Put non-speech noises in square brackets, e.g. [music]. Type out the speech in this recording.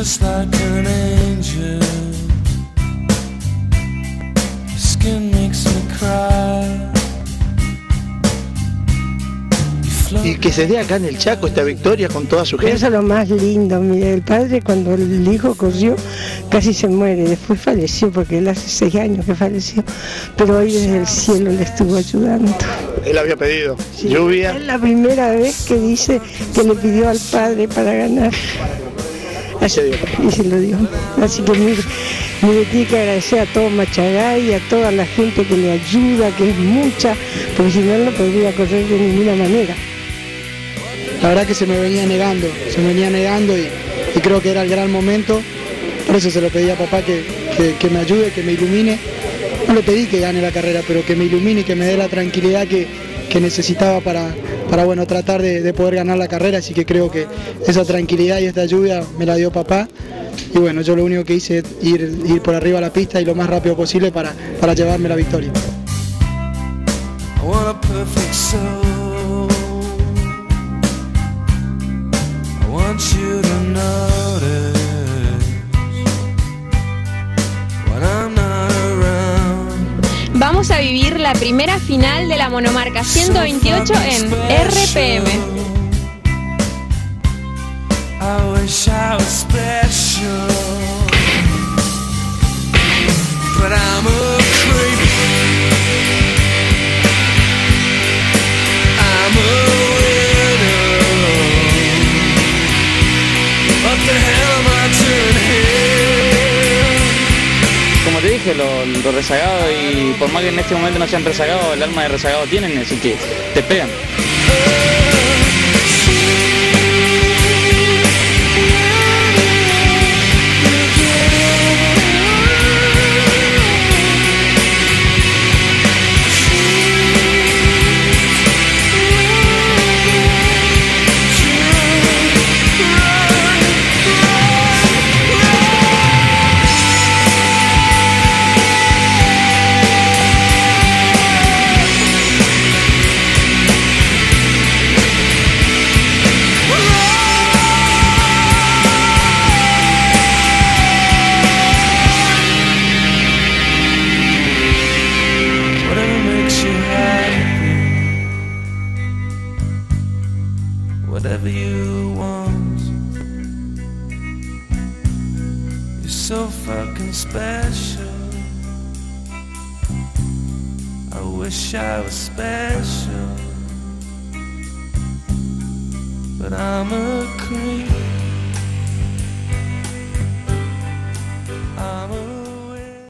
like an angel. Your skin makes me cry. Y que se dé acá en el Chaco esta victoria con toda su Eso gente. es lo más lindo, mire, el padre cuando el hijo corrió casi se muere, después falleció porque él hace seis años que falleció, pero hoy desde el cielo le estuvo ayudando. Él había pedido lluvia. Es la primera vez que dice que le pidió al padre para ganar. Así, y se lo dio. [laughs] Así que mire, mire, tiene que agradecer a todo Machagay, a toda la gente que le ayuda, que es mucha, porque si no no podría correr de ninguna manera. La verdad que se me venía negando, se me venía negando y, y creo que era el gran momento. Por eso se lo pedí a papá que, que- que me ayude, que me ilumine. No le pedí que gane la carrera, pero que me ilumine y que me dé la tranquilidad que, que necesitaba para, para bueno, tratar de, de poder ganar la carrera. Así que creo que esa tranquilidad y esta lluvia me la dio papá. Y bueno, yo lo único que hice es ir, por arriba a la pista y lo más rápido posible para llevarme la victoria. Vivir la primera final de la monomarca 128 en RPM. The hell am I? Dije, los lo rezagados y por más que en este momento no sean rezagados, el alma de rezagado tienen, así que te pegan. Whatever you want. You're so fucking special. I wish I was special, but I'm a creep.